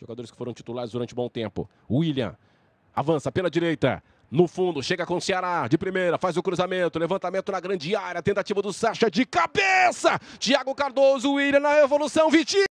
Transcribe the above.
Jogadores que foram titulares durante um bom tempo. William avança pela direita. No fundo, chega com o Ceará, de primeira, faz o cruzamento, levantamento na grande área, tentativa do Sacha de cabeça. Thiago Cardoso, William na revolução Vitinho.